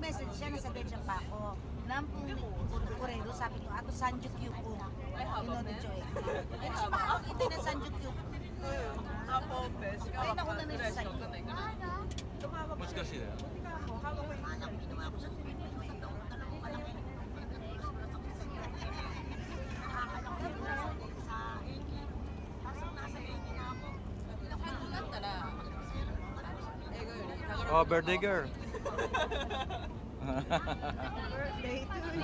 nag-message siya, nasa Deja pa ako. Nampung kurero, sabi ko, ato Sanju Kyuko. You know the joy. At siya makakakita na Sanju Kyuko. Apo, best. Ay, naku na na sa iyo. Mas kasi na. Oh, birthday girl. Birthday to you.